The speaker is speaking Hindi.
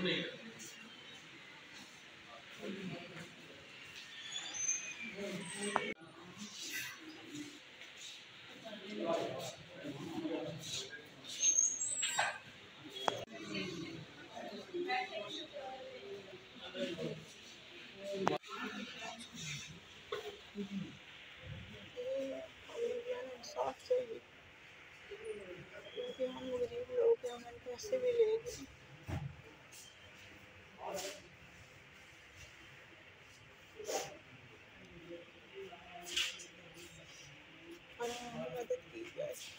शुरू नहीं करते Thank you. mother, please bless.